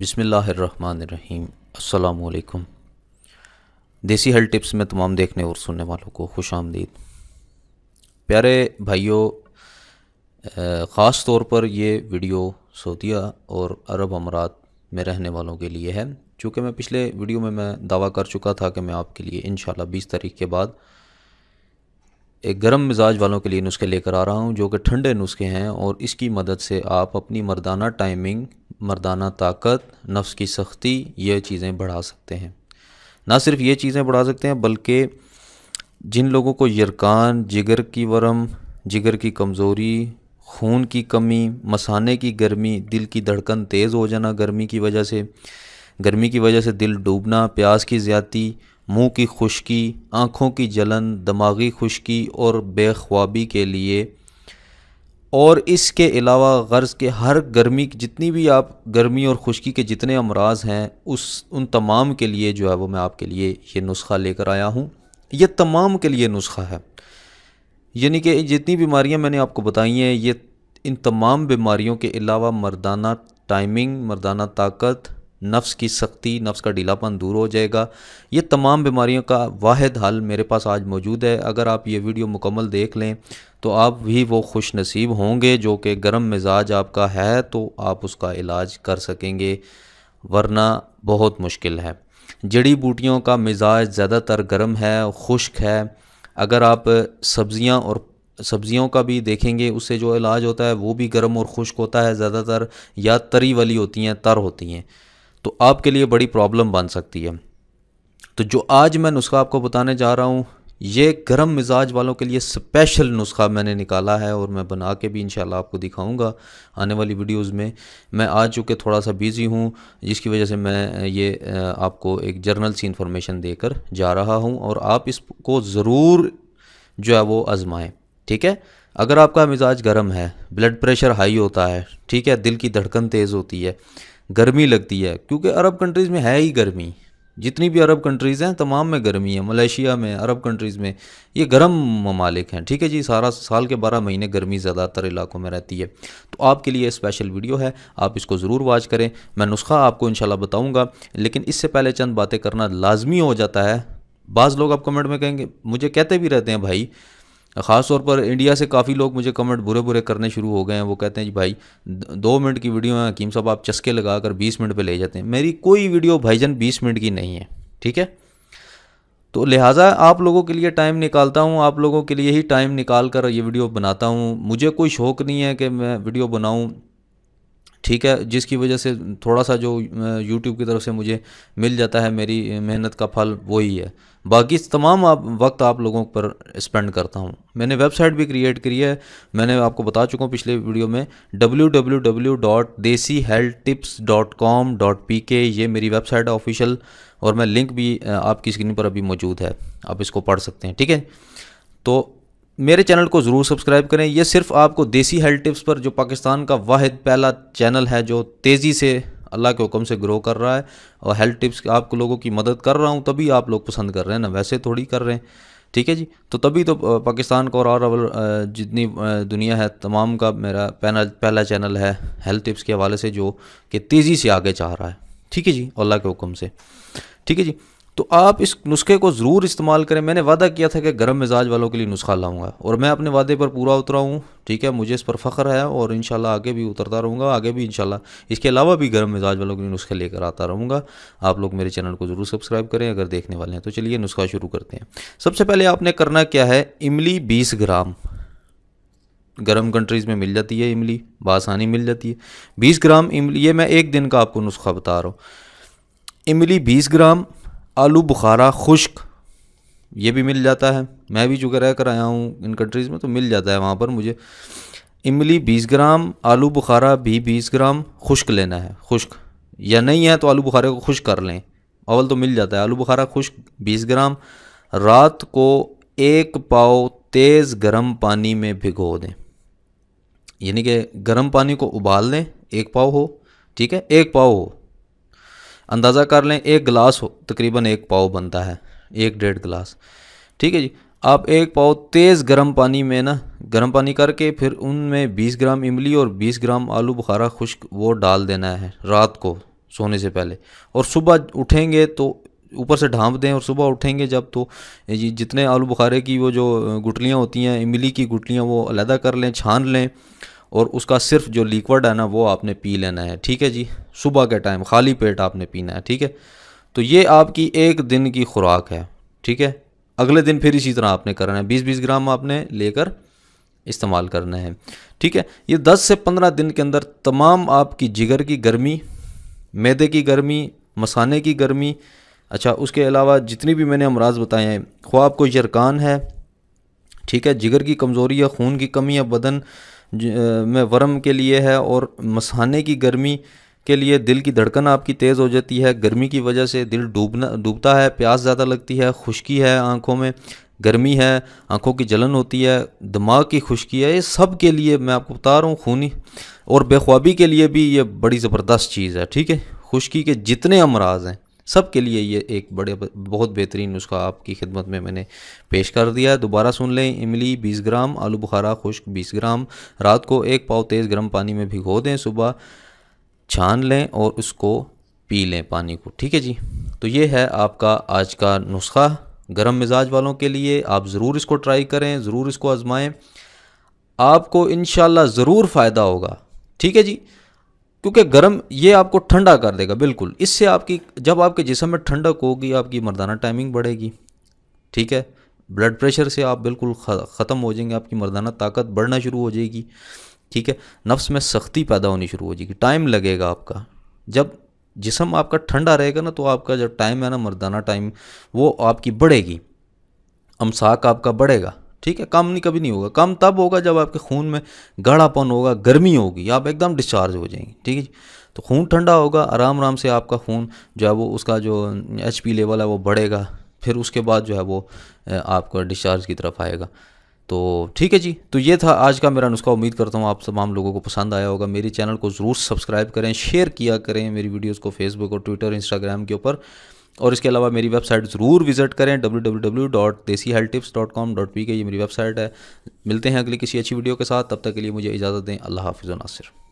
بسم اللہ الرحمن الرحیم۔ السلام علیکم۔ دیسی ہیل ٹپس میں تمام دیکھنے اور سننے والوں کو خوش آمدید۔ پیارے بھائیوں خاص طور پر یہ ویڈیو سعودیہ اور عرب امارات میں رہنے والوں کے لیے ہے۔ چونکہ میں پچھلے ویڈیو میں میں دعویٰ کر چکا تھا کہ میں آپ کے لیے انشاءاللہ بیس تاریخ کے بعد ایک گرم مزاج والوں کے لیے نسخے لے کر آ رہا ہوں جو کہ ٹھنڈے نسخے ہیں اور اس کی مدد سے آپ اپنی مردانہ ٹائمنگ، مردانہ طاقت، نفس کی سختی، یہ چیزیں بڑھا سکتے ہیں۔ نہ صرف یہ چیزیں بڑھا سکتے ہیں بلکہ جن لوگوں کو یرکان، جگر کی ورم، جگر کی کمزوری، خون کی کمی، مسانے کی گرمی، دل کی دھڑکن تیز ہو جانا گرمی کی وجہ سے، گرمی کی وجہ سے دل ڈوبنا، پیاس کی زیادتی منہ کی خشکی، آنکھوں کی جلن، دماغی خشکی اور بے خوابی کے لیے۔ اور اس کے علاوہ غرض کے ہر گرمی جتنی بھی آپ گرمی اور خشکی کے جتنے امراض ہیں، اس، ان تمام کے لیے جو ہے وہ میں آپ کے لیے یہ نسخہ لے کر آیا ہوں۔ یہ تمام کے لیے نسخہ ہے۔ یعنی کہ جتنی بیماریاں میں نے آپ کو بتائی ہیں، یہ ان تمام بیماریوں کے علاوہ مردانہ ٹائمنگ مردانہ طاقت نفس کی سختی، نفس کا ڈھیلا پن دور ہو جائے گا۔ یہ تمام بیماریوں کا واحد حل میرے پاس آج موجود ہے۔ اگر آپ یہ ویڈیو مکمل دیکھ لیں تو آپ بھی وہ خوش نصیب ہوں گے جو کہ گرم مزاج آپ کا ہے تو آپ اس کا علاج کر سکیں گے، ورنہ بہت مشکل ہے۔ جڑی بوٹیوں کا مزاج زیادہ تر گرم ہے، خشک ہے۔ اگر آپ سبزیاں اور سبزیوں کا بھی دیکھیں گے، اس سے جو علاج ہوتا ہے وہ بھی گرم اور خشک ہوتا ہے۔ زیادہ تر یا تری والی ہوتی ہیں، تر ہوتی ہیں۔ تو آپ کے لیے بڑی پرابلم بن سکتی ہے۔ تو جو آج میں نسخہ آپ کو بتانے جا رہا ہوں، یہ گرم مزاج والوں کے لیے سپیشل نسخہ میں نے نکالا ہے اور میں بنا کے بھی انشاءاللہ آپ کو دکھاؤں گا آنے والی ویڈیوز میں۔ میں آج چونکہ تھوڑا سا بیزی ہوں، جس کی وجہ سے میں یہ آپ کو ایک جرنل سی انفارمیشن دے کر جا رہا ہوں اور آپ اس کو ضرور جو ہے وہ آزمائیں۔ ٹھیک ہے؟ اگر آپ کا مزاج گرم ہے بلڈ پریشر ہائی ہوتا ہے، ٹھیک ہے، دل کی دھڑکن تیز ہوتی ہے گرمی لگتی ہے، کیونکہ عرب کنٹریز میں ہے ہی گرمی۔ جتنی بھی عرب کنٹریز ہیں، تمام میں گرمی ہے۔ ملیشیا میں، عرب کنٹریز میں۔ یہ گرم ممالک ہیں، ٹھیک ہے جی؟ سارا سال کے بارہ مہینے گرمی زیادہ تر علاقوں میں رہتی ہے۔ تو آپ کے لیے اسپیشل ویڈیو ہے۔ آپ اس کو ضرور واچ کریں۔ میں نسخہ آپ کو انشاءاللہ بتاؤں گا۔ لیکن اس سے پہلے چند باتیں کرنا لازمی ہو جاتا ہے۔ بعض لوگ آپ کمنٹ میں کہیں گے، مجھے کہتے بھی رہتے ہیں، بھائی خاص طور پر انڈیا سے کافی لوگ مجھے کمنٹ برے برے کرنے شروع ہو گئے ہیں۔ وہ کہتے ہیں جی بھائی، دو منٹ کی ویڈیو ہیں، حکیم صاحب آپ چسکے لگا کر بیس منٹ پہ لے جاتے ہیں۔ میری کوئی ویڈیو بھائی جان بیس منٹ کی نہیں ہے، ٹھیک ہے؟ تو لہٰذا آپ لوگوں کے لیے ٹائم نکالتا ہوں، آپ لوگوں کے لیے ہی ٹائم نکال کر یہ ویڈیو بناتا ہوں۔ مجھے کوئی شوق نہیں ہے کہ میں ویڈیو بناؤں۔ ٹھیک ہے، جس کی وجہ سے تھوڑا سا جو یوٹیوب کی طرف سے مجھے مل جاتا ہے، میری محنت کا پھل وہی ہے۔ باقی تمام آپ، وقت آپ لوگوں پر اسپینڈ کرتا ہوں۔ میں نے ویب سائٹ بھی کریٹ کری ہے۔ میں نے آپ کو بتا چکا ہوں پچھلے ویڈیو میں۔ W W W dot desi health tips dot com dot P K یہ میری ویب سائٹ ہے آفیشیل اور میں لنک بھی آپ کی اسکرین پر ابھی موجود ہے۔ آپ اس کو پڑھ سکتے ہیں، ٹھیک ہے؟ تو میرے چینل کو ضرور سبسکرائب کریں۔ یہ صرف آپ کو دیسی ہیلتھ ٹپس پر جو پاکستان کا واحد پہلا چینل ہے جو تیزی سے اللہ کے حکم سے گرو کر رہا ہے اور ہیلتھ ٹپس آپ کو لوگوں کی مدد کر رہا ہوں، تبھی آپ لوگ پسند کر رہے ہیں نا ویسے تھوڑی کر رہے ہیں۔ ٹھیک ہے جی؟ تو تبھی تو پاکستان کو اور اور جتنی دنیا ہے، تمام کا میرا پہلا چینل ہے ہیلتھ ٹپس کے حوالے سے جو کہ تیزی سے آگے چاہ رہا ہے۔ ٹھیک ہے جی؟ اللہ کے حکم سے۔ ٹھیک ہے جی؟ تو آپ اس نسخے کو ضرور استعمال کریں۔ میں نے وعدہ کیا تھا کہ گرم مزاج والوں کے لیے نسخہ لاؤں گا اور میں اپنے وعدے پر پورا اترا ہوں۔ ٹھیک ہے، مجھے اس پر فخر ہے اور انشاءاللہ آگے بھی اترتا رہوں گا۔ آگے بھی انشاءاللہ اس کے علاوہ بھی گرم مزاج والوں کے لیے نسخے لے کر آتا رہوں گا۔ آپ لوگ میرے چینل کو ضرور سبسکرائب کریں۔ اگر دیکھنے والے ہیں تو چلیے نسخہ شروع کرتے ہیں۔ سب سے پہلے آپ نے کرنا کیا ہے؟ املی بیس گرام۔ گرم کنٹریز میں مل جاتی ہے املی، بآسانی مل جاتی ہے۔ بیس گرام املی، یہ میں ایک دن کا آپ کو نسخہ بتا رہا ہوں۔ املی بیس گرام آلو بخارا خشک، یہ بھی مل جاتا ہے۔ میں بھی چونکہ رہ کر آیا ہوں ان کنٹریز میں تو مل جاتا ہے وہاں پر۔ مجھے املی بیس گرام، آلو بخارا بھی بیس گرام خشک لینا ہے، خشک۔ یا نہیں ہے تو آلو بخارے کو خشک کر لیں۔ اول تو مل جاتا ہے۔ آلو بخارا خشک بیس گرام، رات کو ایک پاؤ تیز گرم پانی میں بھگو دیں۔ یعنی کہ گرم پانی کو ابال لیں ایک پاؤ ہو، ٹھیک ہے؟ ایک پاؤ ہو۔ اندازہ کر لیں ایک گلاس ہو، تقریباً ایک پاؤ بنتا ہے، ایک ڈیڑھ گلاس۔ ٹھیک ہے جی۔ آپ ایک پاؤ تیز گرم پانی میں نا، گرم پانی کر کے پھر ان میں بیس گرام املی اور بیس گرام آلو بخارا خشک وہ ڈال دینا ہے رات کو سونے سے پہلے۔ اور صبح اٹھیں گے تو اوپر سے ڈھانپ دیں اور صبح اٹھیں گے جب تو جی جتنے آلو بخارے کی وہ جو گٹلیاں ہوتی ہیں، املی کی گٹلیاں وہ علیحدہ کر لیں، چھان لیں۔ اور اس کا صرف جو لیکوڈ ہے نا وہ آپ نے پی لینا ہے، ٹھیک ہے جی؟ صبح کے ٹائم، خالی پیٹ آپ نے پینا ہے، ٹھیک ہے؟ تو یہ آپ کی ایک دن کی خوراک ہے، ٹھیک ہے؟ اگلے دن پھر اسی طرح آپ نے کرنا ہے، بیس بیس گرام آپ نے لے کر استعمال کرنا ہے، ٹھیک ہے؟ یہ دس سے پندرہ دن کے اندر تمام آپ کی جگر کی گرمی، میدے کی گرمی، مسانے کی گرمی اچھا اس کے علاوہ جتنی بھی میں نے امراض بتائے ہیں خواہ آپ کو یرکان ہے، ٹھیک ہے؟ جگر کی کمزوری ہے، خون کی کمی ہے، بدن جی، میں ورم کے لیے ہے اور مسانے کی گرمی کے لیے دل کی دھڑکن آپ کی تیز ہو جاتی ہے، گرمی کی وجہ سے دل ڈوبنا، ڈوبتا ہے، پیاس زیادہ لگتی ہے، خشکی ہے آنکھوں میں، گرمی ہے، آنکھوں کی جلن ہوتی ہے، دماغ کی خشکی ہے، یہ سب کے لیے میں آپ کو بتا رہا ہوں خونی، اور بے خوابی کے لیے بھی یہ بڑی زبردست چیز ہے، ٹھیک ہے؟ خشکی کے جتنے امراض ہیں سب کے لیے یہ ایک بڑے بہت بہترین نسخہ آپ کی خدمت میں میں نے پیش کر دیا دوبارہ سن لیں، املی بیس گرام، آلو بخارا خشک بیس گرام۔ رات کو ایک پاؤ تیز گرم پانی میں بھگو دیں۔ صبح چھان لیں اور اس کو پی لیں پانی کو۔ ٹھیک ہے جی؟ تو یہ ہے آپ کا آج کا نسخہ۔ گرم مزاج والوں کے لیے آپ ضرور اس کو ٹرائی کریں، ضرور اس کو آزمائیں۔ آپ کو انشاءاللہ ضرور فائدہ ہوگا۔ ٹھیک ہے جی؟ کیونکہ گرم یہ آپ کو ٹھنڈا کر دے گا، بالکل۔ اس سے آپ کی، جب آپ کے جسم میں ٹھنڈک ہوگی، آپ کی مردانہ ٹائمنگ بڑھے گی۔ ٹھیک ہے؟ بلڈ پریشر سے آپ بالکل ختم ہو جائیں گے، آپ کی مردانہ طاقت بڑھنا شروع ہو جائے گی۔ ٹھیک ہے؟ نفس میں سختی پیدا ہونی شروع ہو جائے گی۔ ٹائم لگے گا آپ کا۔ جب جسم آپ کا ٹھنڈا رہے گا نا، تو آپ کا جو ٹائم ہے نا، مردانہ ٹائم وہ آپ کی بڑھے گی۔ امساک آپ کا بڑھے گا۔ ٹھیک ہے کم نہیں، کبھی نہیں ہوگا۔ کم تب ہوگا جب آپ کے خون میں گاڑھا پن ہوگا، گرمی ہوگی، آپ ایک دم ڈسچارج ہو جائیں گے ٹھیک ہے جی۔ تو خون ٹھنڈا ہوگا، آرام آرام سے آپ کا خون جو ہے وہ، اس کا جو ایچ پی لیول ہے وہ بڑھے گا۔ پھر اس کے بعد جو ہے وہ آپ کا ڈسچارج کی طرف آئے گا۔ تو ٹھیک ہے جی تو یہ تھا آج کا میرا نسخہ۔ امید کرتا ہوں آپ تمام لوگوں کو پسند آیا ہوگا۔ میری چینل کو ضرور سبسکرائب کریں شیئر کیا کریں میری ویڈیوز کو فیس بک اور ٹویٹر انسٹاگرام کے اوپر۔ اور اس کے علاوہ میری ویب سائٹ ضرور وزٹ کریں W W W dot desi health tips dot com dot P K یہ میری ویب سائٹ ہے۔ ملتے ہیں اگلی کسی اچھی ویڈیو کے ساتھ، تب تک کے لیے مجھے اجازت دیں۔ اللہ حافظ و ناصر۔